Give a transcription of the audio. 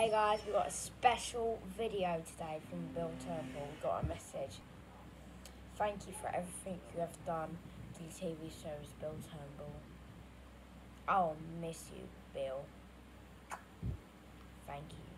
Hey guys, we got a special video today from Bill Turnbull. We got a message. Thank you for everything you have done to the TV series Bill Turnbull. I'll miss you, Bill. Thank you.